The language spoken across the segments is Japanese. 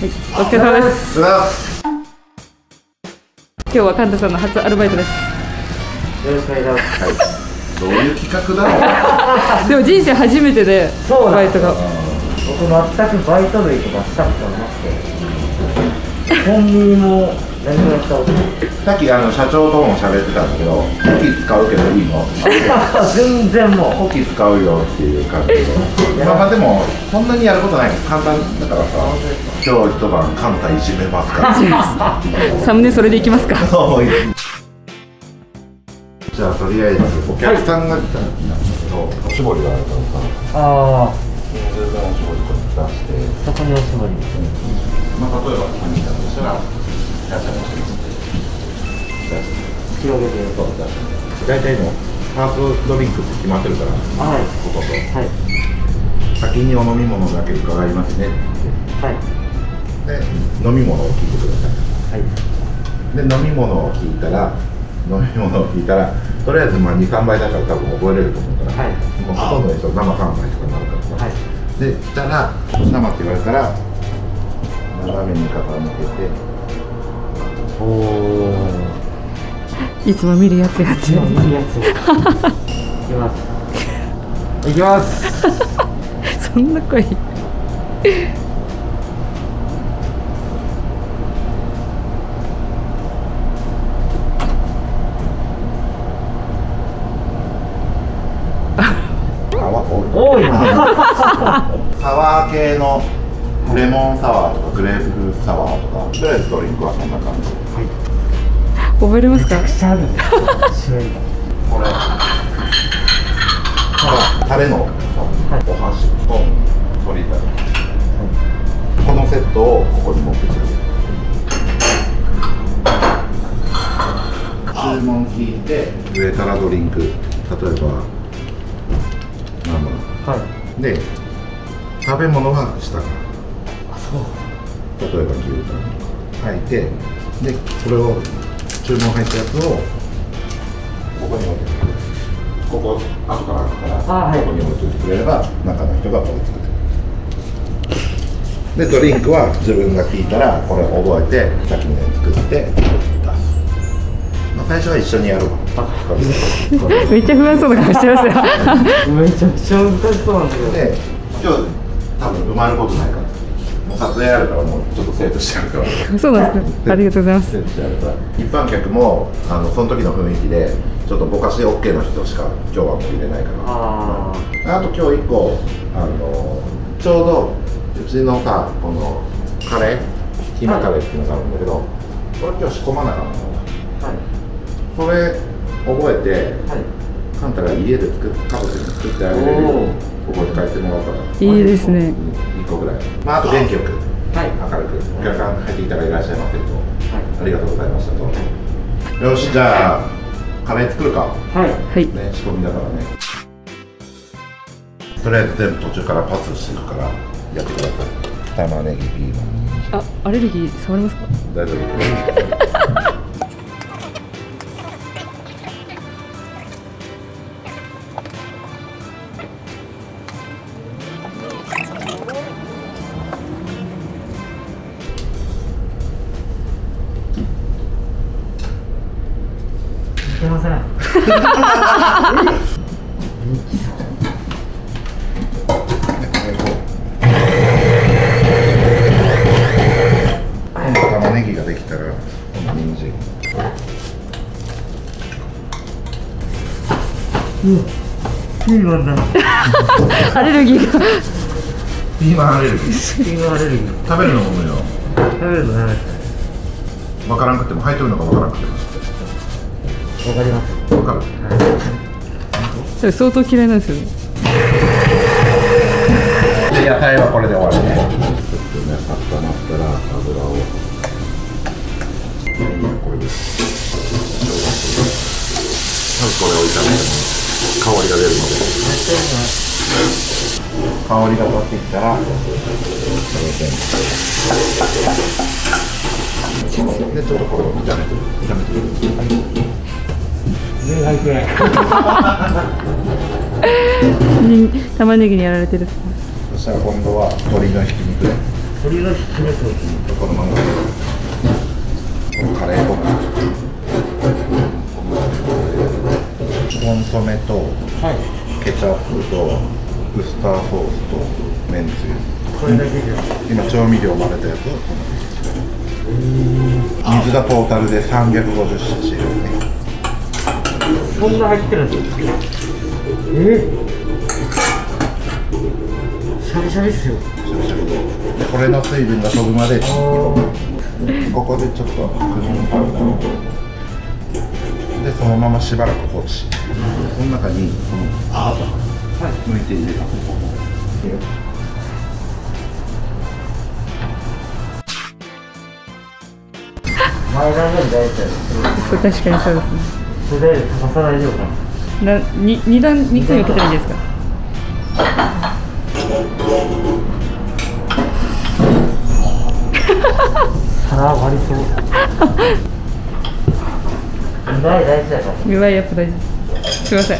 お疲れ様です。今日はカンタさんの初アルバイトです。よろしくお願いします。はい、どういう企画だろう？でも人生初めてでバイトが。僕全くバイト類とかしたことなくて、コンたことない。さっきあの社長とも喋ってたんだけど「コキ使うけどいいの? 」全然もコキ使うよっていう感じで。まあまあでもそんなにやることない。簡単だからさ今日一晩カンタいじめますか。ら サムネそれでいきますか。じゃあとりあえずお客さんが来たんですけどおしぼりがあるからさ。ああ、全然おしぼりこうやって出して。そこにおしぼり。まあ例えば何来たとしたらいらっしゃいませ広げてると。大体のハーフドリンクって決まってるからはい。こことはい。先にお飲み物だけ伺いますねはい。で飲み物を聞いてくださはい。いで飲み物を聞いたら飲み物を聞いたらとりあえずまあ23杯だから多分覚えれると思うから、はいもうほとんどの人生3杯とかなるからさ、はい。で来たら生って言われたら斜めに傾けておお。いつも見るやつやっていいやつ。いきます。いきます。そんな声 泡多い多いな。サワー系のレモンサワーとかグレープフルーツサワーとかとりあえずドリンクはそんな感じ。覚えれますかくちゃあるんですよ。種類が。これほらタレのお箸と鶏タレこのセットをここに持ってくる注文聞い。て上からドリンク例えば生はい。で食べ物は下から。例えば牛タンとか炊いてでこれを注文入ったやつをここに置いてくれる。ここ後から開くからあはい。ここに置いておいてくれれば中の人がこれ作ってくれる。でドリンクは自分が聞いたらこれ覚えて先に作って出す、まあ、最初は一緒にやるわ めっちゃ不安そうな顔してますよ。めちゃくちゃ難しそうなんですけど。で今日多分埋まることないから撮影あるからもうちょっと生徒してやるから。そうなんですね。ありがとうございます。一般客もあのその時の雰囲気でちょっとぼかし OK の人しか今日はもう入れないから。ああと今日一個あのちょうどうちのさこのカレーキーマカレーっていうのがあるんだけど、これ今日仕込まなかったの。あ。はい。それ覚えてはい。カンタが家で作っ家族に作ってあげれるように覚えて帰ってもらったからいいですね。1個ぐらいまああと元気よく。明るくお客さん入ってきたらいらっしゃいませとはい。ありがとうございましたとよしじゃあカレー作るかはい。ね仕込みだからねとりあえず全部途中からパスしていくからやってください玉ねぎピーマンあアレルギー触れますか大丈夫ピーマンだ。アレルギーがピーマンアレルギーピーマンアレルギー。食べるのも無料食べるのダメですね。わからんくても入ってるのかわからんくてもわかります。わかる。それ相当嫌いなんですよね。で野菜はこれで終わりね。ちょっとね温まったら油をこれです。まずこれを炒めて香りが出るので香りが立ってきたらでちょっとこれを炒めて炒めて目がい。玉ねぎにやられてるそしたら今度は鶏のひき肉で鶏のひき肉このままカレー粉コンソメとはいケチャップとウスターソースとめんつゆこれだけです今調味料混ぜたやつを水がトータルで 350cc ですねそんな入ってるんです。かえ？シャリシャリっすよ。しゃぶしゃぶでこれの水分が飛ぶまで。ここでちょっとでそのまましばらく放置。この中にこのバター抜いて入れる前段より大体ですそう確かにそうですねそれで高さ大丈夫かな。なに二段二回受けたらいいんですか？腹割りそう。大大事だから。見栄えやっぱ大事。すいません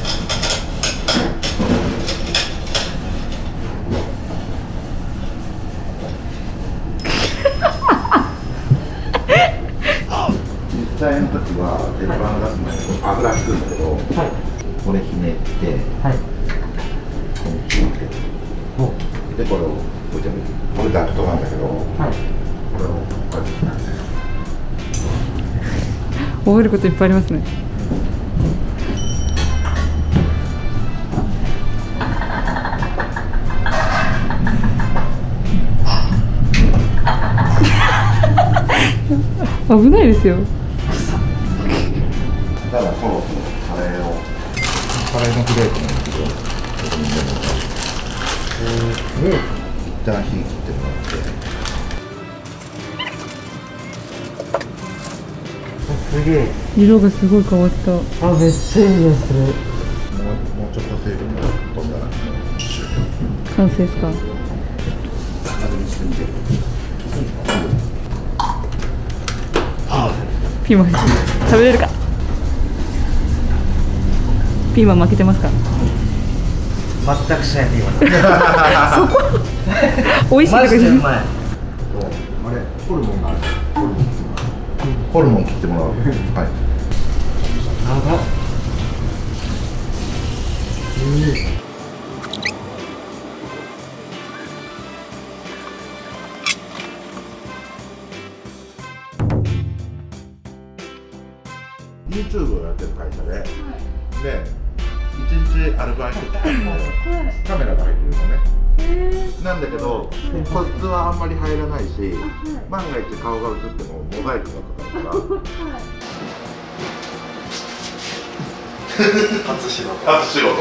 でこれをこれ全部これダクトなんだけど。こはい。れをこうやってなんですよ覚えることいっぱいありますね。危ないですよ。ただそろそろカレーを。カレーのフレーク旦火切ってもらってすげえ。色がすごい変わった。あめっちゃいい匂いするもうもうちょっと水分が飛んだら完成ですか？ピーマン。食べれるか？ピーマン負けてますか？全くしないで今 美味しいマジでうまい。あれホルモンがある。ホルモンホルモン切ってもらう。はい。長っ。うん万が一顔が映ってもモザイクがかかるから初仕事初仕事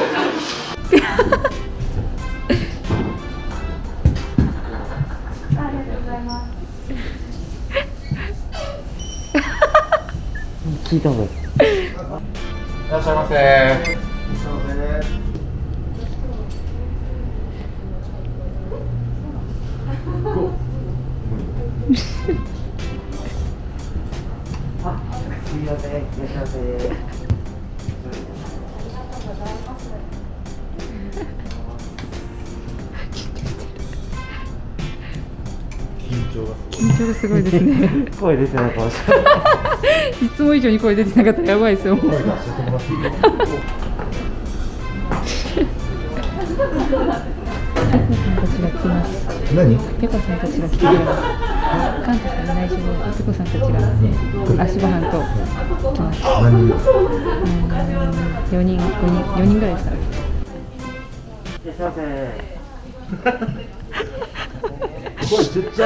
聞いたことないいらっしゃいませ。ですね。声出てないかもしれない。いつも以上に声出てなかったらやばいですよ。もう声出してます何ペコさんたちが来てくれますカンタさん内緒でペコさんたちが足ごはんと来ます何うーん4人5人4人ぐらいですかねいらっしゃいませ声ちっちゃ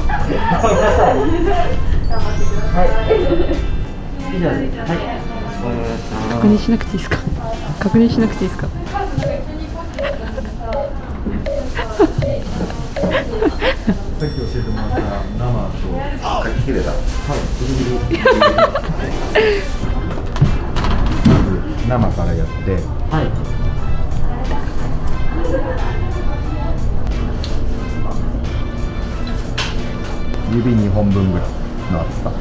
ごめんなさいはい。以上です。はい。わかりました。確認しなくていいですか？確認しなくていいですか？さっき教えてもらった生とあ書き切れたまず 生からやってはい。指2本分ぐらいの厚さ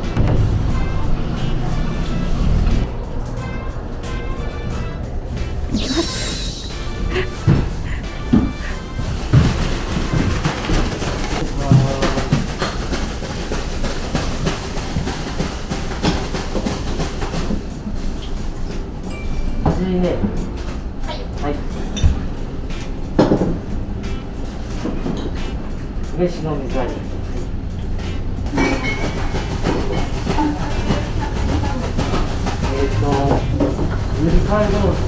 飯の水割り。えっ、と、塗り替えロース。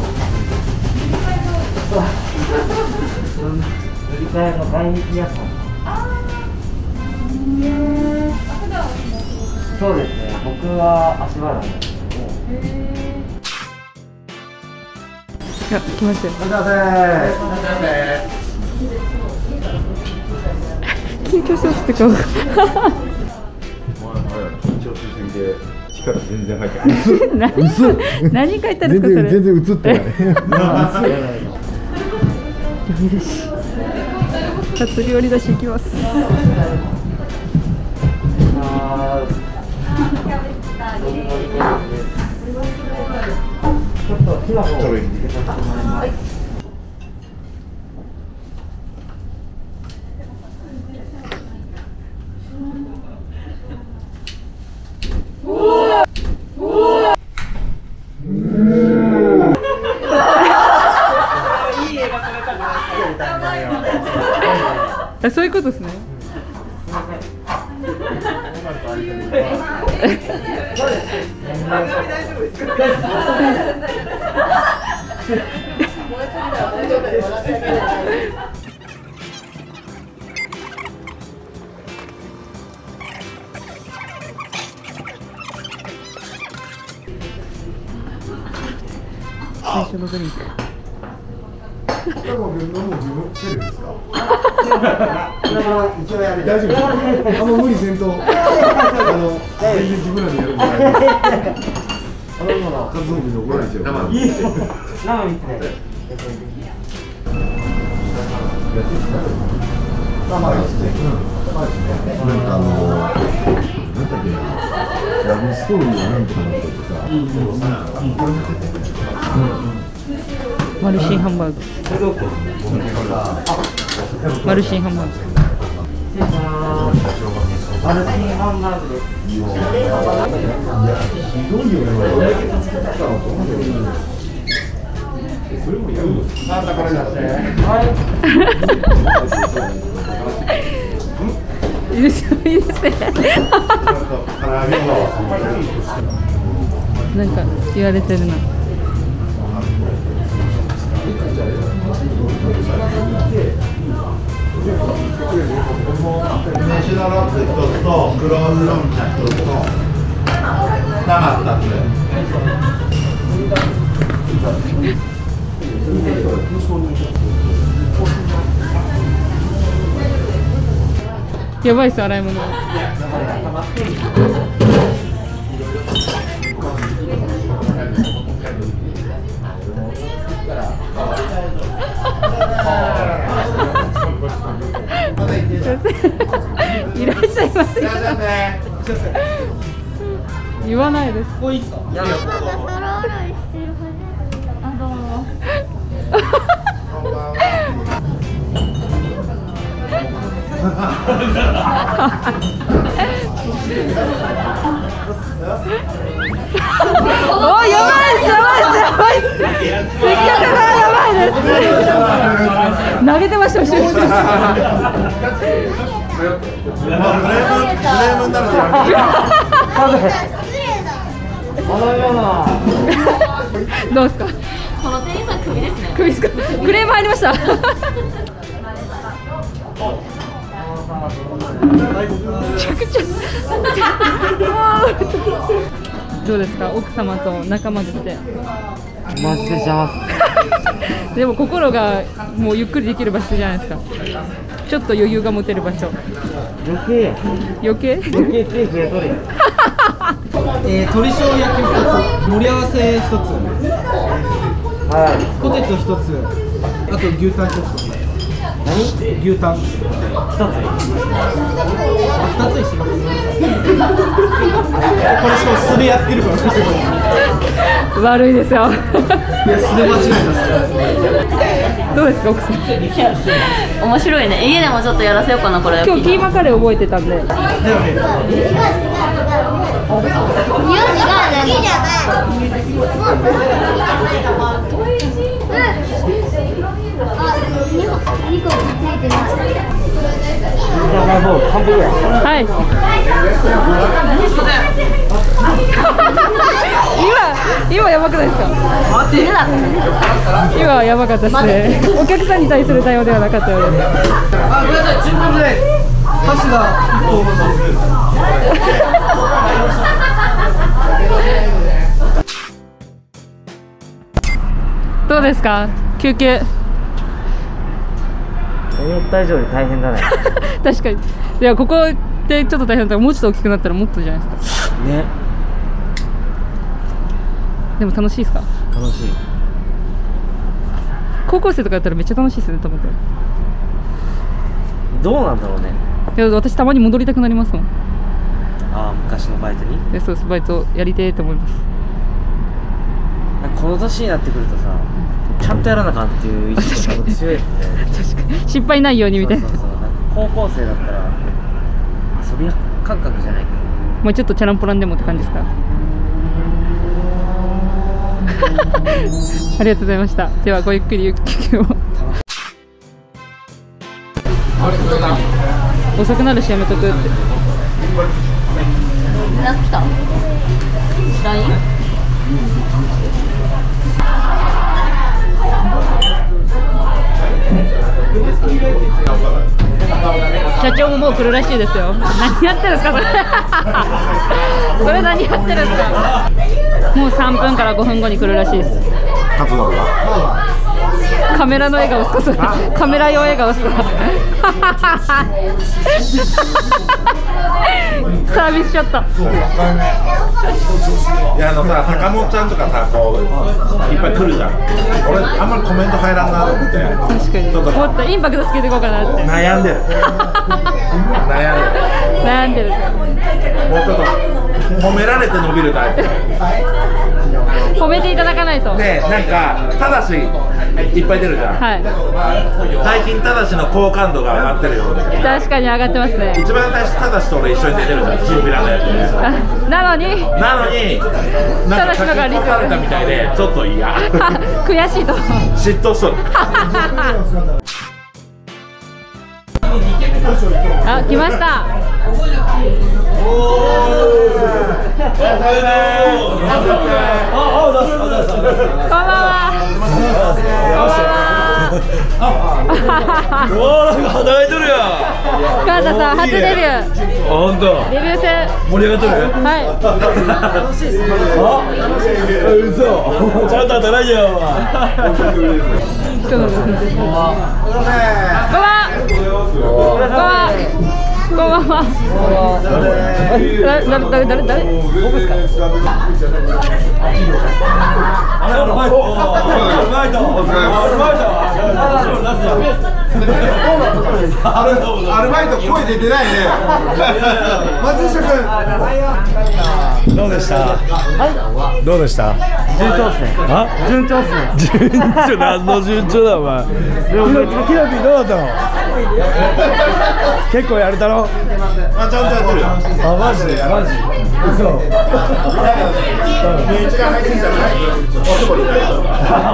塗り替えの外壁屋さん。そうですね。僕は足払いなんですけども。いや来ましたよいらっしゃいま緊張してますって顔が。緊張しすぎて力全然入ってない。何何書いたんですかそれ。全然映ってない。読み出しさあ釣り折り出しいきます。ちょっと火の方をつけさせてもらいます。あそういうことですね。最初のドリンク大丈夫あんま無理せんとあの全然自分らでやるんでお飲み物。数のに怒られちゃうから生三つで。生ですねなんかあのなんだっけラブストーリーはなんとかなっててさ、これ出ててマルシンハンバーグマルシンハンバーグ。マルチンハンバーグです。ひどいよねなんだこれだってはいですよいいですね唐揚げのなんか言われてるな飯のロック一つと黒ウーズロン茶一つと生二つやばいっす洗い物。いらっしゃいませ。言わないです おやばいですやばいですやばい。です接客がやばいです。投げてました後ろにまあクレームクレームになるとやめてお飲み物。どうですか？この店員さん首ですね。クビですかクレーム入りましためちゃくちゃ どうですか？奥様と仲間でってマジで邪魔でも心がもうゆっくりできる場所じゃないですか。ちょっと余裕が持てる場所。余計？や余計？余計手増えとるやんえー、鶏醤焼き1つ。盛り合わせ1つ。はい。ポテト1つ。あと牛タン1つ何牛タン2つにしますこれしかも素でやってるから悪いですよいや素で間違えたどうですか奥さん？面白いね。家でもちょっとやらせようかなこれ。今日キーマカレー覚えてたんで。だよねじゃあもう完璧やはい。今今やばくないですか？今はやばかったですね。お客さんに対する対応ではなかったようで。すあごめんなさいです箸が1個どうですか休憩思った以上に大変だね。確かに。いやここでちょっと大変だったらもうちょっと大きくなったらもっとじゃないですかね。でも楽しいですか？楽しい。高校生とかだったらめっちゃ楽しいですよね多分どうなんだろうね。いや私たまに戻りたくなりますもん。ああ昔のバイトに？でそうです。バイトやりてえと思います。この年になってくるとさちゃんとやらなあかんっていう意識が強いよね確かに。失敗ないように。みたいな高校生だったら遊び感覚じゃないけど。もうちょっとチャランポランでもって感じですか？ありがとうございました。ではごゆっくりゆっくりを。遅くなるしやめとくって。なんか来た LINE? 社長ももう来るらしいですよ。何やってるんですか？それそれ何やってるんですか？もう3分から5分後に来るらしいです。カメラの笑顔ですかそれカメラ用笑顔ですか サービスショットいやあのさ坂本ちゃんとかさこういっぱい来るじゃん。俺あんまりコメント入らんなと思って。確かに。ちょっともっとインパクトつけていこうかなって。悩んでる。悩んで悩んでる。るもうちょっと褒められて伸びるタイプ。褒めていただかないと。でなんかただしいっぱい出るじゃん。はい。最近ただしの好感度が上がってるよ確かに上がってますね。一番最初ただしと俺一緒に出てるじゃんチンピラのやつなのに？なのになんか書き込まれたみたいでちょっと嫌。悔しいと嫉妬しとる。あ来ました。こんはおーなんか働いとるやんカータさん初デビューあほんとデビュー戦盛り上がっとるはいあ嘘ちゃんと働いてよ人のこんばんはこんばんはこんばんは誰誰誰誰僕ですかアルバイトアルバイトアルバイトアルバイト声出てないね。松下君。どうでした？どうでした？順調っすね。あ？順調っすね。順調何の順調だお前。キノキノピどうだったの？結構やれたの？あちゃんとやってるよ。あマジ？でマジ嘘。身内が入ってきたら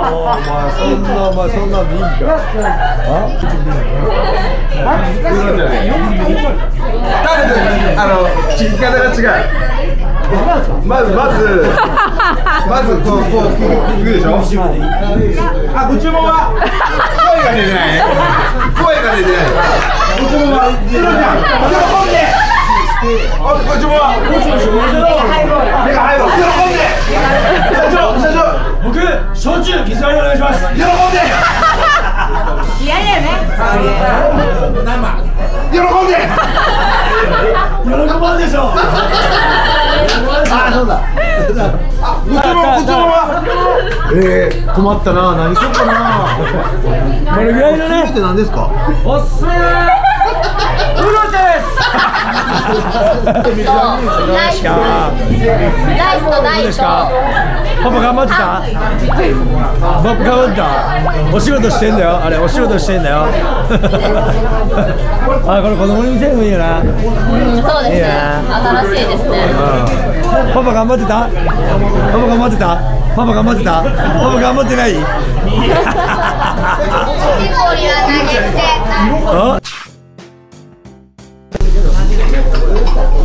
お前そんなお前そんなんでいいんかああの聞き方が違うまずまずまずこうこう行くでしょ。あご注文は声が出てない。声が出てない。ご注文は。ちょっと本で。あご注文は。もしもし。目が入ろう。喜んで。社長社長。僕焼酎偽装お願いします。喜んで。嫌だよね。あそうだ。うちちえー、困ったな。何しようかな。これぐらいのね。何ですか？おすライスかライスと。大とですかパパ頑張ってた。パパ頑張ってた。お仕事してんだよ。あれお仕事してんだよ。あこれ子供に見せるのいいよな。うんそうですね。いいね。新しいですね。パパ頑張ってた？パパ頑張ってた？パパ頑張ってた？パパ頑張ってない？あ？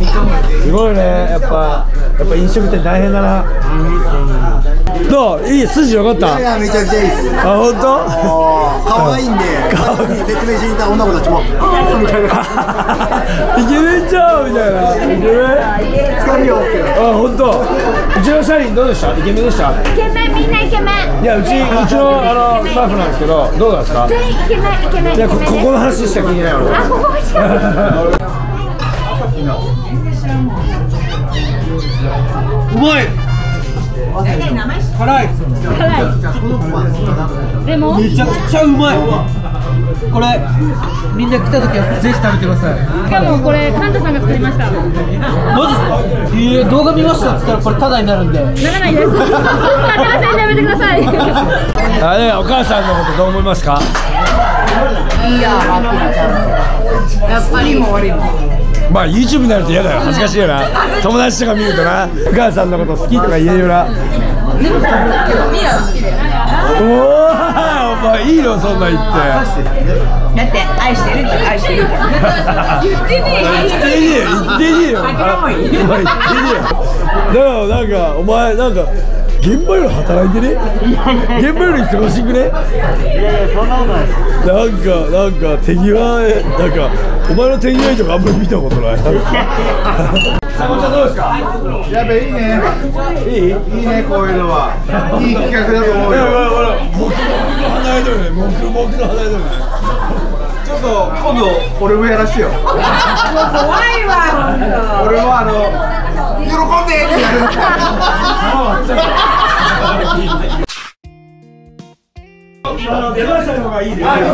すごいね。やっぱやっぱ飲食店大変だな。どう？いい？筋よかった？いやめちゃくちゃいいです。あ本当？可愛いんで説明しに行った女の子たちも。みたいなイケメンちゃうみたいな。イケメン？つかみよあ本当？うちの社員どうでした？イケメンでした？イケメンみんなイケメン。いやうちうちのあのスタッフなんですけどどうなんですか？全員イケメンイケメン。いやこここの話しか聞いてない俺。あここしか うまい。辛い。でも？めちゃくちゃうまい。これみんな来た時はぜひ食べてください。しかもこれカンタさんが作りました。なマジですか？ええ動画見ましたっつったらこれタダになるんで。らないです。当てませんやめてください。あれお母さんのことどう思いますか？やっぱりもう悪いも。んまあ YouTube になると嫌だよ。恥ずかしいよな。友達とか見るとな。お母さんのこと好きとか言えるよな。おおお前いいのそんなん言って。だって愛してるって愛してる言ってね言ってねえよ言ってねえよ。お前言ってねえよだからなんかお前なんか現場より働いてね？現場より忙しくね？いやいやそんなことないなんかなんか手際なんかお前の手際とかあんまり見たことない。さこちゃんどうですか？やべいいねいいいいいねこういうのは。いい企画だと思うよ。やほらほら僕僕の離れとるね。僕僕の離れとるね。ちょっと今度俺もやらしてよ怖いわ俺もあの喜んでってやる 出ましたのがいいですかっこ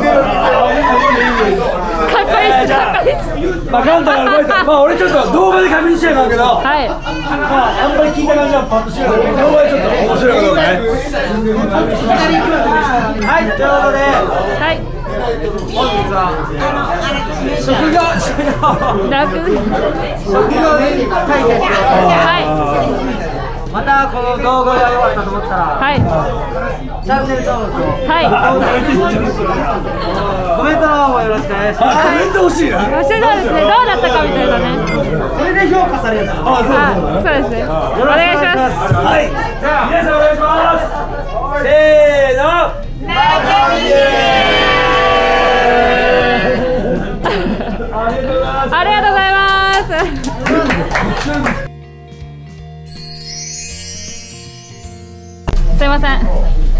いいですかっこいいです。まあ、カンタが動いた。まあ、俺ちょっと動画で確認してたけど、はい。まあ、あんまり聞いた感じはパッとしない。けど、動画でちょっと面白いかどうかね。はい、ということで、はい。職業、職業、楽職業対決。はまたこの動画が良かったと思ったら、いはいチャンネル登録を、はい コメントの方もよろしくお願いします。コメント欲しいな。そしてそうですねどうだったかみたいなねこれで評価される。あ、あそうですねお願いしますはい。じゃあ、皆さんお願いします。せーの。ありがとうございます。ません。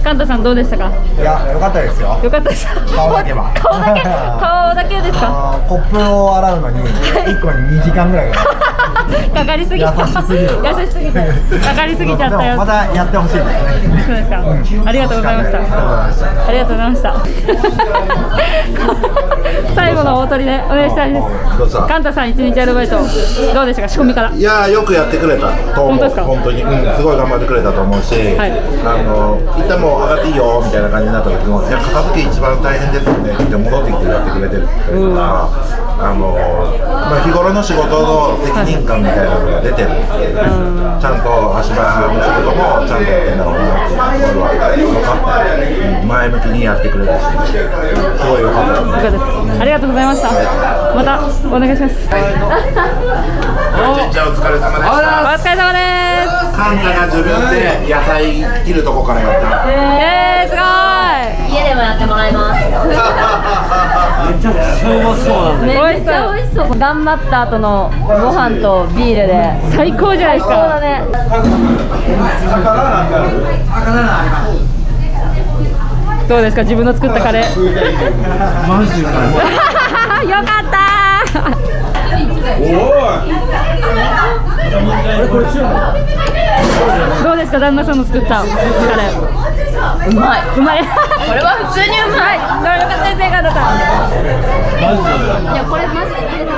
カンタさんどうでしたか？いやよかったですよ。よかったです。顔だけは。顔だけ？顔だけですか？コップを洗うのに1個に2時間ぐらいかかる かかりすぎた。優しすぎる優しすぎた。かかりすぎちゃったよ。またやってほしいですね。そうですか、ありがとうございました。ありがとうございました。最後の大鳥でお願いしたいです。カンタさん一日アルバイトどうでしたか？仕込みから。いやーよくやってくれたと思う。本当ですか？本当に、うん、すごい頑張ってくれたと思うし、はい。あの一旦もう上がっていいよみたいな感じになった時もいや片付け一番大変ですよね。って戻ってきてやってくれてるかあのまあ、日頃の仕事の責任感みたいなのが出てる、ちゃんと足場の仕事もちゃんとやってんだろうなっていうところは前向きにやってくれるしすごい良かったです。かありがとうございました。またお願いします。じゃあお疲れ様でしたお疲れ様です。カンタが自分で野菜切るとこからやった。えー、すご家でもやってもらいます。いめっちゃ美味しそう。頑張った後のご飯とビールで。最高じゃないですそうだかね。どうですか？自分の作ったカレー。マジかよ。かった。おどうですか？旦那さんの作ったカレーうまい。うまいこれは普通にうまい。どれよかった正解だったいやこれマジで